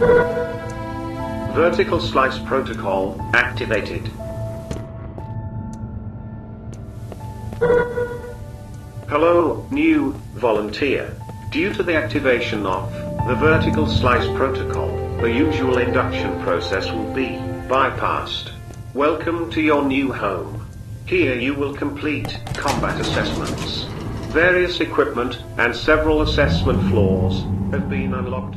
Vertical slice protocol activated. Hello, new volunteer. Due to the activation of the vertical slice protocol, the usual induction process will be bypassed. Welcome to your new home. Here you will complete combat assessments. Various equipment and several assessment floors have been unlocked